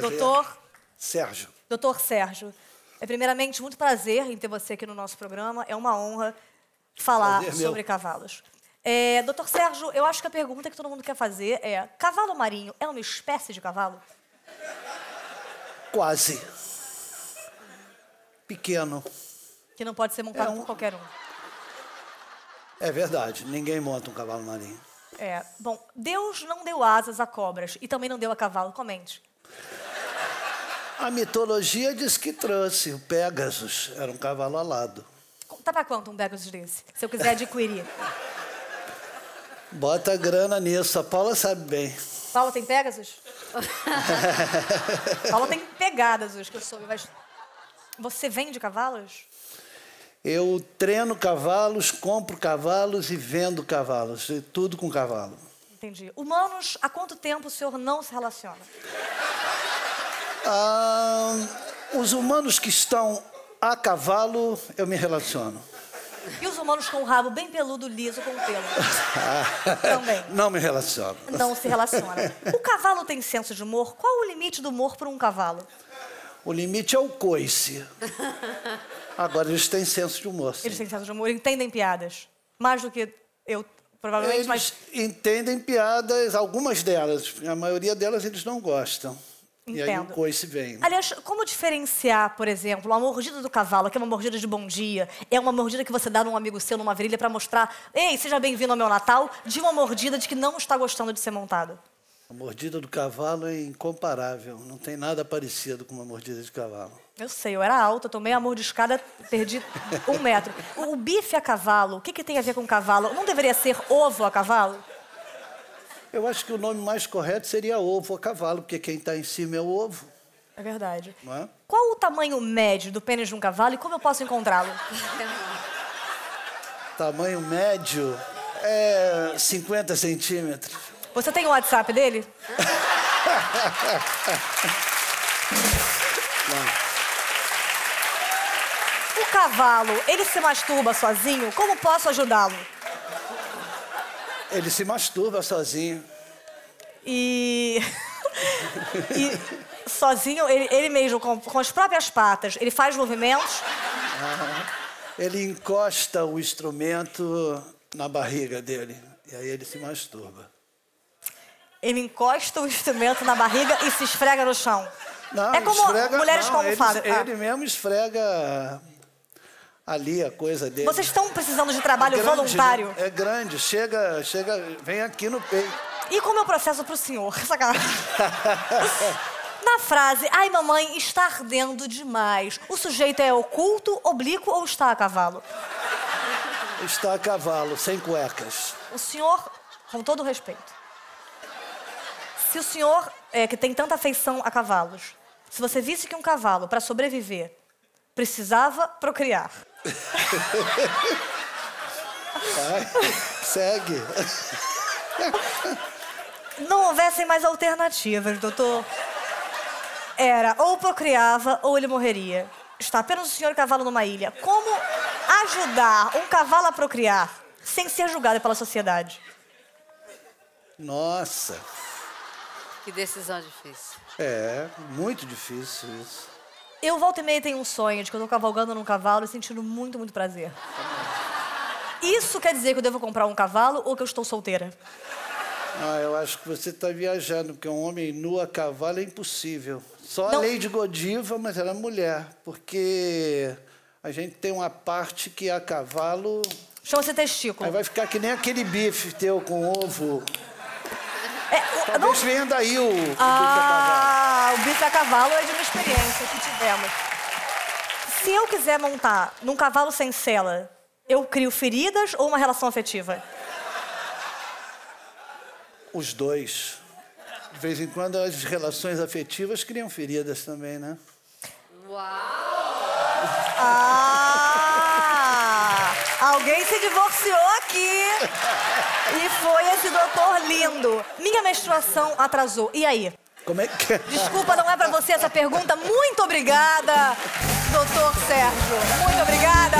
Prazer. Doutor, Sérgio. doutor Sérgio, é primeiramente muito prazer em ter você aqui no nosso programa. É uma honra falar Prazer meu. sobre cavalos. É, doutor Sérgio, eu acho que a pergunta que todo mundo quer fazer é: cavalo marinho é uma espécie de cavalo? Quase. Pequeno. Que não pode ser montado É um- por qualquer um. É verdade. Ninguém monta um cavalo marinho. É. Bom, Deus não deu asas a cobras e também não deu a cavalo. Comente. A mitologia diz que trouxe. O Pégasus era um cavalo alado. Tá pra quanto um Pegasus desse? Se eu quiser adquirir. Bota grana nisso. A Paula sabe bem. Paula tem Pegasus? Paula tem pegadas hoje, que eu soube. Mas você vende cavalos? Eu treino cavalos, compro cavalos e vendo cavalos. Tudo com cavalo. Entendi. Humanos, há quanto tempo o senhor não se relaciona? Ah, os humanos que estão a cavalo, eu me relaciono. E os humanos com o rabo bem peludo, liso, com pelo? Também. Não me relaciono. Não se relaciona. O cavalo tem senso de humor? Qual o limite do humor para um cavalo? O limite é o coice. Agora eles têm senso de humor. sim. Eles têm senso de humor, entendem piadas. Mais do que eu, provavelmente, Eles mas entendem piadas, algumas delas. A maioria delas eles não gostam. E aí o Entendo. coice vem. Aliás, como diferenciar, por exemplo, a mordida do cavalo, que é uma mordida de bom dia, é uma mordida que você dá num amigo seu numa virilha para mostrar, ei, seja bem-vindo ao meu Natal, de uma mordida de que não está gostando de ser montado? A mordida do cavalo é incomparável. Não tem nada parecido com uma mordida de cavalo. Eu sei, eu era alta, tomei a mordiscada, perdi um metro. O, o bife a cavalo, o que, que tem a ver com cavalo? Não deveria ser ovo a cavalo? Eu acho que o nome mais correto seria ovo a cavalo, porque quem está em cima é o ovo. É verdade. É? Qual o tamanho médio do pênis de um cavalo e como eu posso encontrá-lo? Tamanho médio é 50 centímetros. Você tem o WhatsApp dele? O cavalo, ele se masturba sozinho? Como posso ajudá-lo? Ele se masturba sozinho. E. e sozinho, ele, ele mesmo, com, com as próprias patas, ele faz movimentos. Ele encosta o instrumento na barriga dele. E aí ele se masturba. Ele encosta o instrumento na barriga e se esfrega no chão. Não, é como esfrega- mulheres não, como ele, fazem. Ah. Ele mesmo esfrega ali a coisa dele. Vocês estão precisando de trabalho É grande, voluntário? né? É grande, chega, chega, vem aqui no peito. E como eu processo pro senhor? Sacanagem. Na frase, ai mamãe, está ardendo demais. O sujeito é oculto, oblíquo ou está a cavalo? Está a cavalo, sem cuecas. O senhor, com todo respeito, se o senhor, é, que tem tanta afeição a cavalos, se você visse que um cavalo, para sobreviver, precisava procriar, Vai, segue. não houvessem mais alternativas, doutor, era ou procriava ou ele morreria. Está apenas o senhor e o cavalo numa ilha. Como ajudar um cavalo a procriar sem ser julgado pela sociedade? Nossa, Que decisão difícil. é muito difícil isso. Eu volta e meia tenho um sonho de que eu tô cavalgando num cavalo e sentindo muito, muito prazer. Isso quer dizer que eu devo comprar um cavalo ou que eu estou solteira? Ah, eu acho que você está viajando, porque um homem nu a cavalo é impossível. Só Não. a Lady Godiva, mas ela é mulher, porque a gente tem uma parte que é a cavalo. Chama-se testículo. Aí vai ficar que nem aquele bife teu com ovo. É, Talvez não- venha daí o, Ah, cavalo é de uma experiência que tivemos. Se eu quiser montar num cavalo sem sela, eu crio feridas ou uma relação afetiva? Os dois. De vez em quando as relações afetivas criam feridas também, né? Ah! Alguém se divorciou aqui. E foi esse doutor lindo. Minha menstruação atrasou. E aí? Como é que é? Desculpa, não é pra você essa pergunta. Muito obrigada, doutor Sérgio. Muito obrigada.